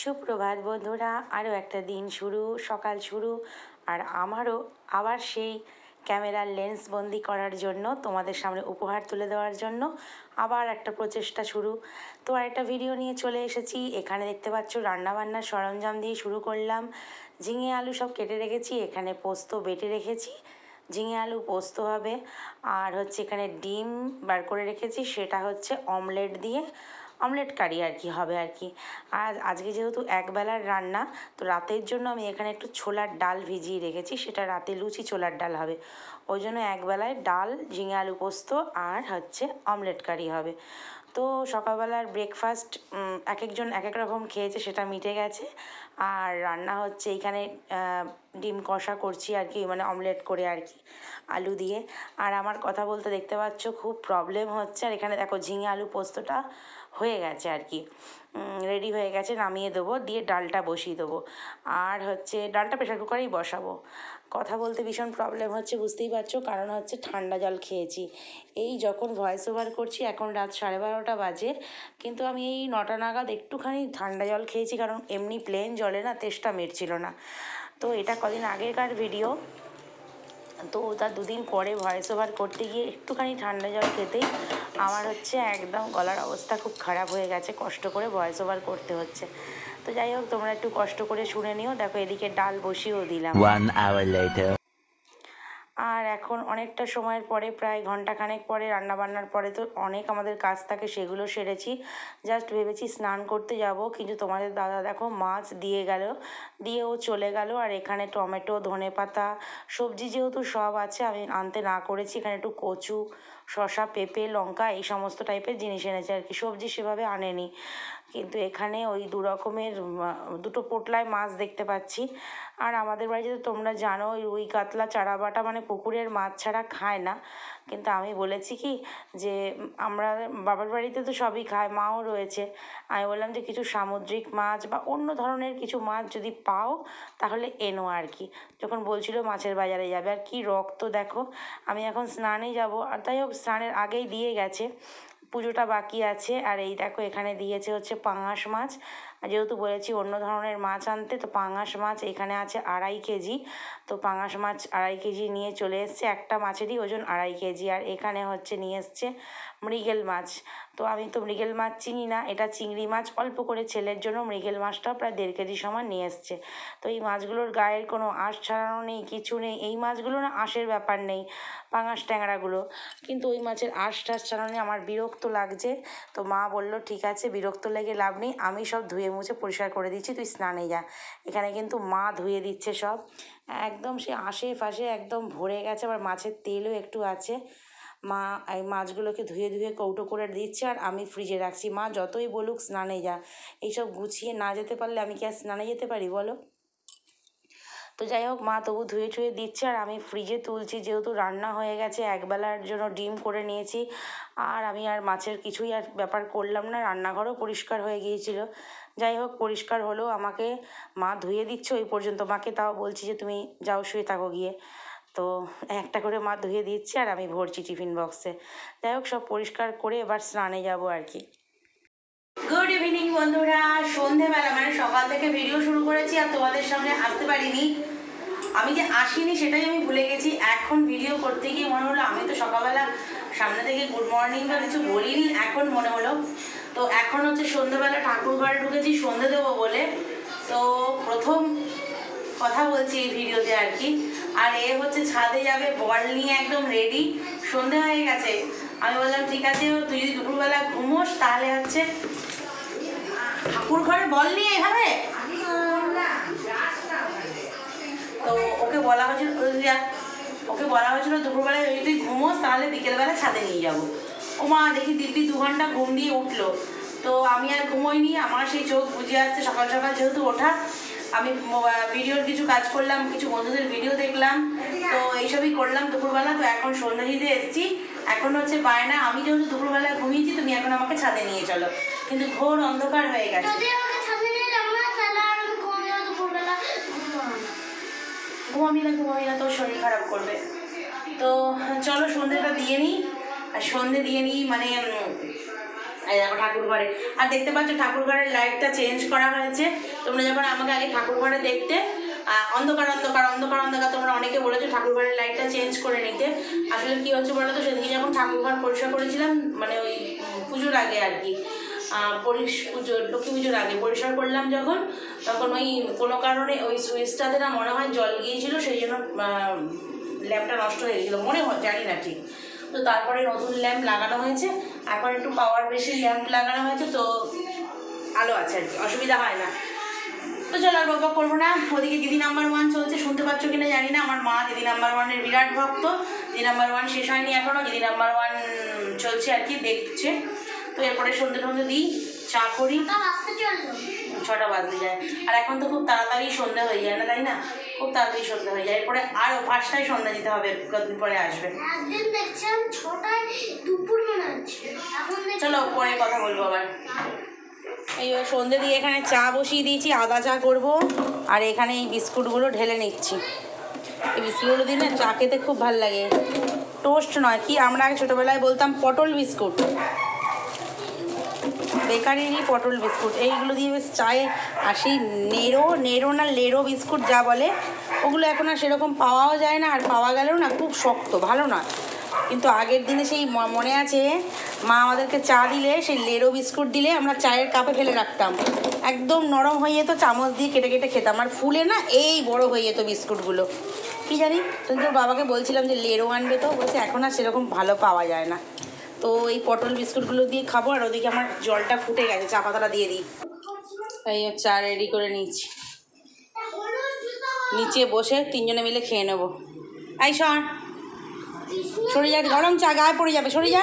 সুপ্রভাত বন্ধুরা, আরও একটা দিন শুরু, সকাল শুরু, আর আমারও আবার সেই ক্যামেরার লেন্স বন্দি করার জন্য, তোমাদের সামনে উপহার তুলে দেওয়ার জন্য আবার একটা প্রচেষ্টা শুরু। তো আর একটা ভিডিও নিয়ে চলে এসেছি। এখানে দেখতে পাচ্ছ, রান্নাবান্নার সরঞ্জাম দিয়ে শুরু করলাম। ঝিঙে আলু সব কেটে রেখেছি, এখানে পোস্ত বেটে রেখেছি। ঝিঙে আলু পোস্ত হবে, আর হচ্ছে এখানে ডিম বার করে রেখেছি, সেটা হচ্ছে অমলেট দিয়ে। অমলেট কারি আর কি হবে আর কি আর আজকে যেহেতু একবেলার রান্না, তো রাতের জন্য আমি এখানে একটু ছোলার ডাল ভিজিয়ে রেখেছি, সেটা রাতে লুচি ছোলার ডাল হবে। ওই জন্য একবেলায় ডাল, ঝিঙে আলু পোস্ত আর হচ্ছে অমলেট কারি হবে। তো সকালবেলার ব্রেকফাস্ট এক একজন এক এক রকম খেয়েছে, সেটা মিটে গেছে। আর রান্না হচ্ছে এইখানে ডিম কষা করছি আর কি মানে অমলেট করে আর কি আলু দিয়ে। আর আমার কথা বলতে দেখতে পাচ্ছ, খুব প্রবলেম হচ্ছে। আর এখানে দেখো ঝিঙে আলু পোস্তটা হয়ে গেছে আর কি। রেডি হয়ে গেছে, নামিয়ে দেবো, দিয়ে ডালটা বসিয়ে দেবো। আর হচ্ছে ডালটা প্রেশার কুকারেই বসাবো। কথা বলতে ভীষণ প্রবলেম হচ্ছে, বুঝতেই পারছ? কারণ হচ্ছে ঠান্ডা জল খেয়েছি। এই যখন ভয়েস ওভার করছি, এখন রাত সাড়ে বারোটা বাজে। কিন্তু আমি এই নটা নাগাদ একটুখানি ঠান্ডা জল খেয়েছি, কারণ এমনি প্লেন জলে না তেষ্টা মিটছিল না। তো এটা কদিন আগেকার ভিডিও তো তার দুদিন পরে ভয়েস ওভার করতে গিয়ে একটুখানি ঠান্ডা জল খেতেই আমার হচ্ছে একদম গলার অবস্থা খুব খারাপ হয়ে গেছে, কষ্ট করে ভয়েস ওভার করতে হচ্ছে। তো যাই হোক, তোমরা একটু কষ্ট করে শুনে নিও। দেখো, এদিকে ডাল বসিয়েও দিলাম। এখন অনেকটা সময়ের পরে, প্রায় ঘন্টাখানেক পরে, রান্নাবান্নার পরে তো অনেক আমাদের কাজ থাকে, সেগুলো সেরেছি। জাস্ট ভেবেছি স্নান করতে যাব, কিন্তু তোমাদের দাদা দেখো মাছ দিয়ে গেল, দিয়ে ও চলে গেল, আর এখানে টমেটো ধনে পাতা সবজি যেহেতু সব আছে, আমি আনতে না করেছি, এখানে একটু কচু, শসা, পেঁপে, লঙ্কা, এই সমস্ত টাইপের জিনিস এনেছে আর কি, সবজি সেভাবে আনেনি। কিন্তু এখানে ওই দু রকমের দুটো পোটলায় মাছ দেখতে পাচ্ছি। আর আমাদের বাড়িতে তো তোমরা জানো, ওই রুই কাতলা চারা বাটা মানে পুকুরের মাছ ছাড়া খায় না। কিন্তু আমি বলেছি কি যে, আমরা বাবার বাড়িতে তো সবই খায়, মাও রয়েছে। আমি বললাম যে, কিছু সামুদ্রিক মাছ বা অন্য ধরনের কিছু মাছ যদি পাও, তাহলে এনো আর কি। যখন বলছিল মাছের বাজারে যাবে, আর কি রক্ত দেখো। আমি এখন স্নানে যাব, আর তাই হোক, স্নানের আগেই দিয়ে গেছে। পুজোটা বাকি আছে। আর এই দেখো, এখানে দিয়েছে হচ্ছে পাঙাশ মাছ। যেহেতু বলেছি অন্য ধরনের মাছ আনতে, তো পাঙাশ মাছ এখানে আছে আড়াই কেজি। তো পাঙাশ মাছ আড়াই কেজি নিয়ে চলে এসছে। একটা মাছেরই ওজন আড়াই কেজি। আর এখানে হচ্ছে নিয়ে এসছে মৃগেল মাছ। তো আমি তো মৃগেল মাছ চিনি না, এটা চিংড়ি মাছ। অল্প করে ছেলের জন্য মৃগেল মাছটাও প্রায় দেড় কেজি সমান নিয়ে এসছে। তো এই মাছগুলোর গায়ের কোনো আঁশ ছাড়ানো নেই, কিছু নেই। এই মাছগুলো না আঁশের ব্যাপার নেই, পাঙাশ ট্যাংরাগুলো। কিন্তু ওই মাছের আঁশ টাশ ছাড়ানো আমার বিরক্ত লাগছে। তো মা বলল, ঠিক আছে, বিরক্ত লেগে লাভ নেই। আমি সব ধুয়ে মুছে পরিষ্কার করে দিচ্ছি, তুই স্নানে যা। এখানে কিন্তু মা ধুয়ে দিচ্ছে সব। একদম সে আশে ফাঁসে একদম ভরে গেছে, আবার মাছের তেলও একটু আছে। মা, এই মাছগুলোকে ধুয়ে ধুয়ে কৌটো করে দিচ্ছে আর আমি ফ্রিজে রাখছি। মা যতই বলুক স্নানে যা। এইসব গুছিয়ে না যেতে পারলে আমি কি আর স্নানে যেতে পারি বলো? তো যাই হোক, মা তবু ধুয়ে টুয়ে দিচ্ছে আর আমি ফ্রিজে তুলছি। যেহেতু রান্না হয়ে গেছে, একবেলার জন্য ডিম করে নিয়েছি। আর আমি আর মাছের কিছুই আর ব্যাপার করলাম না, রান্নাঘরও পরিষ্কার হয়ে গিয়েছিল। যাই হোক, পরিষ্কার হলেও আমাকে। মা ধুয়ে দিচ্ছে, ওই পর্যন্ত। মাকে তাও বলছি যে, তুমি যাও, শুয়ে থাকো গিয়ে। তো একটা করে মা ধুয়ে দিচ্ছে আর আমি ভরছি টিফিন বক্সে। যাই হোক, সব পরিষ্কার করে এবার স্নানে যাব আর কি। গুড ইভিনিং বন্ধুরা। সন্ধেবেলা মানে সকাল থেকে ভিডিও শুরু করেছি আর তোমাদের সামনে আসতে পারিনি। আমি যে আসিনি সেটাই আমি ভুলে গেছি। এখন ভিডিও করতে গিয়ে মনে হলো আমি তো সকালবেলা সামনে থেকে গুড মর্নিং বা কিছু বলিনি, এখন মনে হলো। তো এখন হচ্ছে সন্ধ্যেবেলা ঠাকুর ঘরে ঢুকেছি, সন্ধে দেবো বলে। তো প্রথম কথা বলছি এই ভিডিওতে আর কি। আর এ হচ্ছে ছাদে যাবে, বল নিয়ে একদম রেডি সন্ধে হয়ে গেছে। আমি বললাম, ঠিক আছে তুই যদি দুপুরবেলা ঘুমোস, তাহলে হচ্ছে ঠাকুর ঘরে বল নিয়ে এভাবে? তো ওকে বলা হয়েছিল ওকে বলা হয়েছিল দুপুরবেলায় যদি তুই ঘুমোস, তাহলে বিকেলবেলা ছাদে নিয়ে যাব। ও মা দেখি দিব্যি দু ঘণ্টা ঘুম দিয়ে উঠল। তো আমি আর ঘুমোইনি, আমার সেই চোখ বুঝে আসছে সকাল সকাল, যেহেতু ওঠা আমি ভিডিওর কিছু কাজ করলাম কিছু বন্ধুদের ভিডিও দেখলাম তো এইসবই করলাম দুপুরবেলা তো এখন সন্ধ্যা দিতে এসেছি। এখন হচ্ছে বায়না আমি যেহেতু দুপুরবেলা ঘুমিয়েছি তুমি এখন আমাকে ছাদে নিয়ে চলো। কিন্তু ঘোর অন্ধকার হয়ে গেছে। ঘুমাবি না ঘুমাবি না তোর শরীর খারাপ করবে। তো চলো সন্ধ্যেটা দিয়ে নিই। আর সন্ধে দিয়ে নিই মানে এই দেখো ঠাকুর ঘরে আর দেখতে পাচ্ছ ঠাকুর ঘরের লাইটটা চেঞ্জ করা হয়েছে। তোমরা যখন আমাকে আগে ঠাকুর ঘরে দেখতে অন্ধকার অন্ধকার অন্ধকার অন্ধকার তোমরা অনেকে বলেছ ঠাকুর ঘরের লাইটটা চেঞ্জ করে নিতে। আসলে কি হচ্ছে বলো তো সেদিকে যখন ঠাকুর ঘর পরিষ্কার করেছিলাম মানে ওই পুজোর আগে আর কি আহ, পরিষ পুজো লক্ষ্মী পুজোর আগে পরিষ্কার করলাম যখন তখন ওই কোনো কারণে ওই সুইচটাতে না মনে হয় জল গিয়েছিল সেই জন্য ল্যাম্পটা নষ্ট হয়ে গেছিল মনে হয় জানি না ঠিক। তো তারপরে নতুন ল্যাম্প লাগানো হয়েছে এখন একটু পাওয়ার বেশি ল্যাম্প লাগানো হয়েছে তো আলো আছে আর কি অসুবিধা হয় না। তো চলো আর বাবা করব না ওদিকে দিদি নাম্বার ওয়ান চলছে শুনতে পাচ্ছ কি না জানি না আমার মা দিদি নাম্বার ওয়ানের বিরাট ভক্ত দিদি নাম্বার ওয়ান শেষ হয়নি এখনও দিদি নাম্বার ওয়ান চলছে আর কি দেখছে। তো এরপরে সন্ধে টন্ধে দিই চা করি। ছটা বাজতে যায়। আর এখন তো খুব তাড়াতাড়ি সন্ধ্যা হয়ে যায় না তাই না? খুব তাড়াতাড়ি সন্ধ্যা হয়ে যায়। এরপরে আরও পাঁচটায় সন্ধ্যা দিতে হবে কতদিন পরে আসবে? একদিন দেখছেন ছটায় দুপুর মনে হচ্ছে। চলো পরে কথা বলব আবার। এই এবার সন্ধে দিয়ে এখানে চা বসিয়ে দিয়েছি আদা চা করব আর এখানে এই বিস্কুটগুলো ঢেলে নিচ্ছি। এই বিস্কুটগুলো না চা খেতে খুব ভালো লাগে। টোস্ট নয় কি আমরা আগে ছোটোবেলায় বলতাম পটল বিস্কুট। বেকারিরই পটল বিস্কুট। এইগুলো দিয়ে বেশ চায়ে আর সেই নেরো নেরো না লেরো বিস্কুট যা বলে, ওগুলো এখন আর সেরকম পাওয়াও যায় না, আর পাওয়া গেলেও না খুব শক্ত, ভালো না কিন্তু আগের দিনে সেই মনে আছে, মা আমাদেরকে চা দিলে, সেই লেরো বিস্কুট দিলে আমরা চায়ের কাপে ফেলে রাখতাম। একদম নরম হয়ে যেত, চামচ দিয়ে কেটে কেটে খেতাম। আর ফুলে না এই বড় হয়ে যেত বিস্কুটগুলো। কি জানি ওর বাবাকে বলছিলাম যে লেরো আনবে তো, বলছে এখন আর সেরকম ভালো পাওয়া যায় না। তো এই পটল বিস্কুটগুলো দিয়ে খাব আর ওদিকে আমার জলটা ফুটে গেছে, চা পাতাটা দিয়ে দিই। এই চা রেডি করে নিচ্ছি। নিচে বসে তিনজনে মিলে খেয়ে নেব। এই সর। সরে যা, গরম চা গায়ে পড়ে যাবে, সরে যা।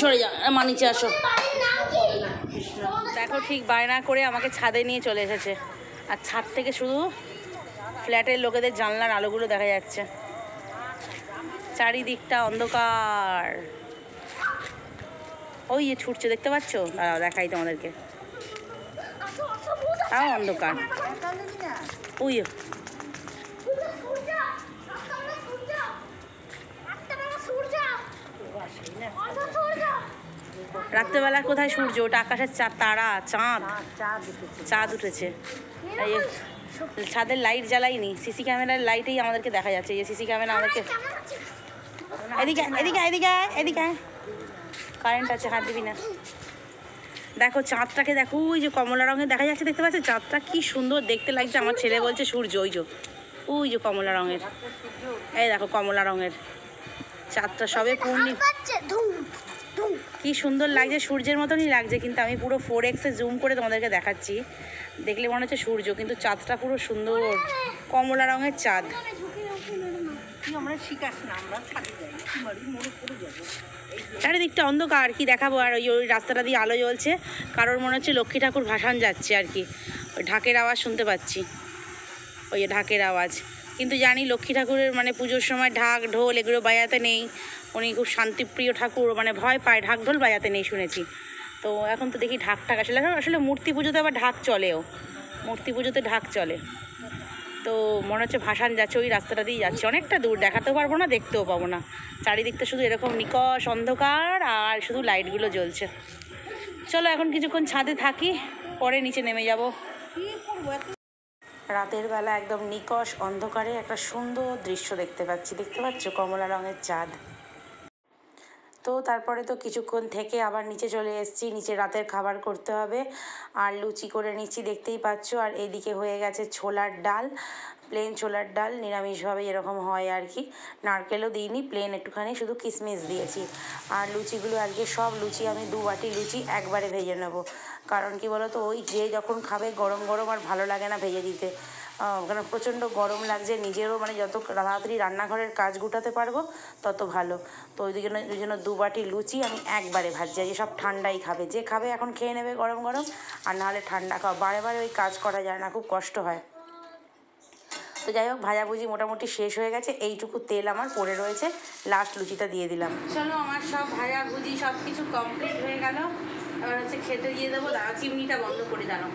সরে যা মা নিচে আসো। দেখো ঠিক বায়না করে আমাকে ছাদে নিয়ে চলে এসেছে। আর ছাদ থেকে শুধু ফ্ল্যাটের লোকেদের জানলার আলোগুলো দেখা যাচ্ছে। চারিদিকটা অন্ধকার। ওই যে ছুটছে, দেখতে পাচ্ছ? দাঁড়াও, দেখাই তোমাদেরকে। তাও অন্ধকার। ওই রাত্রেবেলা কোথায় সূর্য? ওটা আকাশের চা তারা, চাঁদ। চাঁদ উঠেছে। ছাদের লাইট জ্বালাইনি সিসি ক্যামেরার লাইটেই আমাদেরকে দেখা যাচ্ছে। যে, সিসি ক্যামেরা আমাদেরকে এদিকে আয়, এদিকে এদিকে কারেন্ট আছে হাত দিবি না। দেখো চাঁদটাকে দেখো ওই যে কমলা রঙের দেখা যাচ্ছে দেখতে পাচ্ছ? চাঁদটা কি সুন্দর দেখতে লাগছে। আমার ছেলে বলছে সূর্য ওই যে ওই যে কমলা রঙের। এই দেখো কমলা রঙের। চাঁদটা সবে পূর্ণি কি সুন্দর লাগছে সূর্যের মতনই লাগছে কিন্তু আমি পুরো ফোর এক্সে জুম করে তোমাদেরকে দেখাচ্ছি। দেখলে মনে হচ্ছে সূর্য কিন্তু চাঁদটা পুরো সুন্দর। কমলা রঙের চাঁদ। চারিদিকটা অন্ধকার কি দেখাবো, আর ওই ওই রাস্তাটা দিয়ে আলো জ্বলছে। কারোর মনে হচ্ছে লক্ষ্মী ঠাকুর ভাসান যাচ্ছে আর কি। ওই ঢাকের আওয়াজ শুনতে পাচ্ছি। ওই ঢাকের আওয়াজ। কিন্তু জানি লক্ষ্মী ঠাকুরের মানে পুজোর সময় ঢাক, ঢোল এগুলো বাজাতে নেই। উনি খুব শান্তিপ্রিয় ঠাকুর মানে ভয় পায়, ঢাক, ঢোল বাজাতে নেই শুনেছি। তো এখন তো দেখি ঢাক ঠাক আসলে আসলে মূর্তি পুজোতে আবার ঢাক চলেও। মূর্তি পুজোতে ঢাক চলে। তো মনে হচ্ছে ভাসান যাচ্ছে, ওই রাস্তাটা দিয়েই যাচ্ছে। অনেকটা দূর, দেখাতেও পারব না, দেখতেও পাবো না। চারিদিকটা শুধু এরকম নিকশ অন্ধকার আর শুধু লাইটগুলো জ্বলছে। চলো এখন কিছুক্ষণ ছাদে থাকি, পরে নিচে নেমে যাব। রাতের বেলা একদম নিকশ অন্ধকারে একটা সুন্দর দৃশ্য দেখতে পাচ্ছি। দেখতে পাচ্ছ কমলা রঙের চাঁদ? তো তারপরে তো কিছুক্ষণ থেকে আবার নিচে চলে এসেছি। নিচে রাতের খাবার করতে হবে। আর লুচি করে নিচ্ছি, দেখতেই পাচ্ছ। আর এদিকে হয়ে গেছে ছোলার ডাল প্লেন ছোলার ডাল। নিরামিষভাবে এরকম হয় আর কি। নারকেলও দিইনি প্লেন একটুখানি, শুধু কিশমিশ দিয়েছি। আর লুচিগুলো আজকে সব লুচি, আমি দু বাটি লুচি একবারে ভেজে নেব। কারণ কি বলো তো ওই যে যখন খাবে গরম গরম আর ভালো লাগে না ভেজে দিতে। কারণ প্রচণ্ড গরম লাগছে, নিজেরও মানে যত তাড়াতাড়ি রান্নাঘরের কাজ গুটাতে পারব, তত ভালো। তো ওই জন্য ওই জন্য দু বাটি লুচি আমি একবারে ভাজছি আজকে সব ঠান্ডাই খাবে। যে খাবে এখন খেয়ে নেবে গরম গরম, আর নাহলে ঠান্ডা খাওয়া। বারে বারে ওই কাজ করা যায় না, খুব কষ্ট হয়। তো যাই হোক, ভাজাভুজি মোটামুটি শেষ হয়ে গেছে, এইটুকু তেল আমার পড়ে রয়েছে লাস্ট লুচিটা দিয়ে দিলাম। চলো, আমার সব ভাজাভুজি সব কিছু কমপ্লিট হয়ে গেল। এবার হচ্ছে খেতে দিয়ে দেবো দাঁড়া চিমনিটা বন্ধ করে দাঁড়াও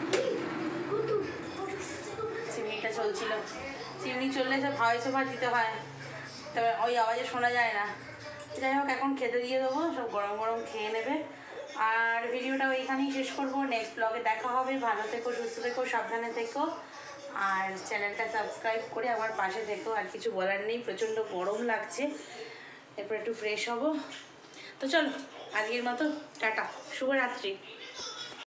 চিমনিটা চলছিল। চিমনি চললে সব ভয়েস ওভার দিতে হয়। তবে ওই আওয়াজে শোনা যায় না। যাই হোক, এখন খেতে দিয়ে দেবো, সব গরম গরম খেয়ে নেবে। আর ভিডিওটা এইখানেই শেষ করব। নেক্সট ব্লগে দেখা হবে। ভালো থেকো, সুস্থ থেকো, সাবধানে থেকো। আর চ্যানেলটা সাবস্ক্রাইব করে আমার পাশে থেকো। আর কিছু বলার নেই, প্রচণ্ড গরম লাগছে। এরপর একটু ফ্রেশ হব। তো চলো, আজকের মতো, টাটা। শুভরাত্রি।